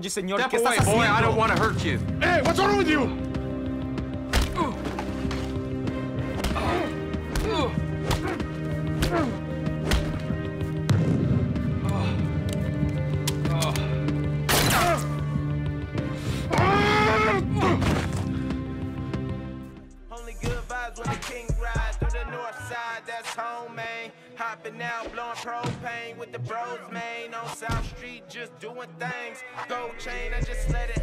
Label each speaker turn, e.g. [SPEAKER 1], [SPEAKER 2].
[SPEAKER 1] Oye, señor, ¿qué
[SPEAKER 2] boy. I don't want to hurt you.
[SPEAKER 3] Hey, what's wrong with you?
[SPEAKER 4] Vibes when the king ride through the north side, that's home, man. Hopping out, blowing propane with the bros, man. On South Street, just doing things. Gold chain, I just let it